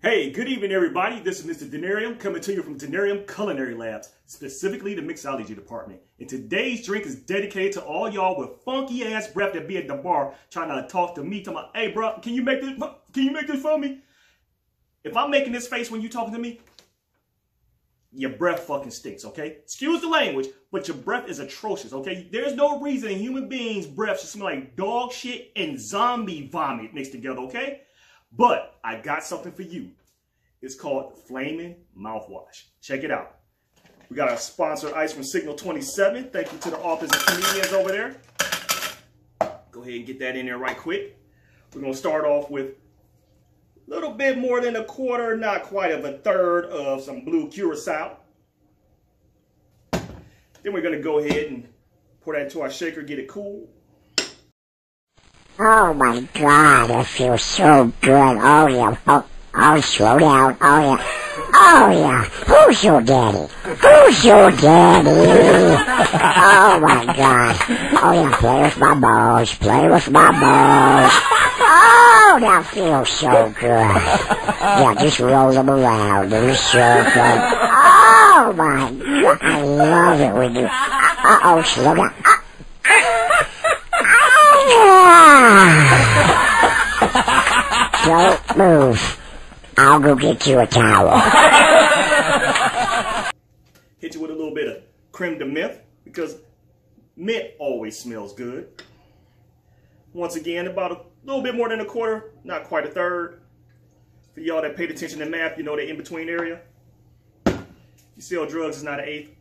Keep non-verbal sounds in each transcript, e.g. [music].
Hey, good evening, everybody. This is Mr. Dannerium coming to you from Dannerium Culinary Labs, specifically the mixology department. And today's drink is dedicated to all y'all with funky ass breath that be at the bar trying to talk to me, talking about, hey, bro, can you make this? Can you make this for me? If I'm making this face when you talking to me, your breath fucking stinks, okay? Excuse the language, but your breath is atrocious, okay? There's no reason human being's breath should smell like dog shit and zombie vomit mixed together, okay? But I got something for you. It's called Flaming Mouthwash. Check it out. We got our sponsor, Ice from Signal 27. Thank you to the authors and comedians over there. Go ahead and get that in there right quick. We're going to start off with a little bit more than a quarter, not quite of a third of some blue curacao. Then we're going to go ahead and pour that into our shaker, get it cool. Oh my god, it feels so good. Oh yeah. Oh, oh slow down. Oh yeah. Oh yeah. Who's your daddy? Who's your daddy? Oh my god. Oh yeah, play with my balls. Play with my balls. Oh, that feels so good. Yeah, just roll them around in a circle. Oh my god, I love it when you. Uh oh, slow down. Don't move. I'll go get you a towel. Hit you with a little bit of creme de menthe because mint always smells good. Once again, about a little bit more than a quarter, not quite a third. For y'all that paid attention to math, you know the in-between area. You sell drugs is not an eighth.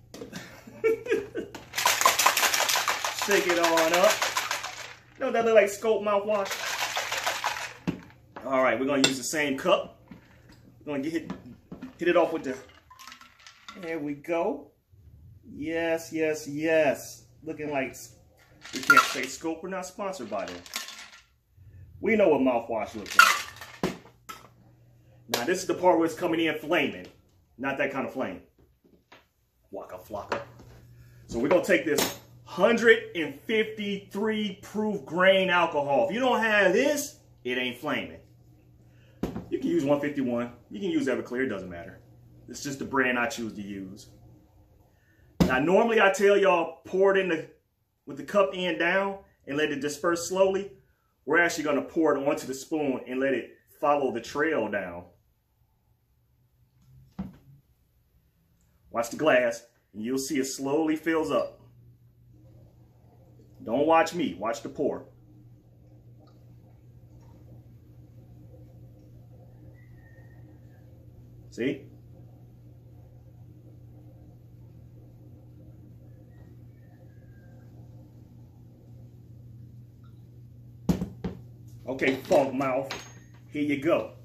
[laughs] Shake it on up. Know that look like scope mouthwash? All right, we're gonna use the same cup. We're gonna get hit, hit it off with the, there we go. Yes, yes, yes. Looking like, we can't say scope, we're not sponsored by them. We know what mouthwash looks like. Now this is the part where it's coming in flaming. Not that kind of flame. Waka flocka. So we're gonna take this 153 proof grain alcohol. If you don't have this, it ain't flaming. You can use 151. You can use Everclear, it doesn't matter. It's just the brand I choose to use. Now, normally I tell y'all pour it in the, with the cup end down and let it disperse slowly. We're actually gonna pour it onto the spoon and let it follow the trail down. Watch the glass and you'll see it slowly fills up. Don't watch me, watch the pour. See? Okay, funk mouth, here you go.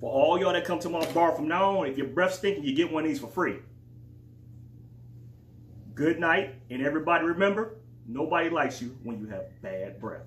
For all y'all that come to my bar from now on, if your breath stinking, you get one of these for free. Good night, and everybody remember, nobody likes you when you have bad breath.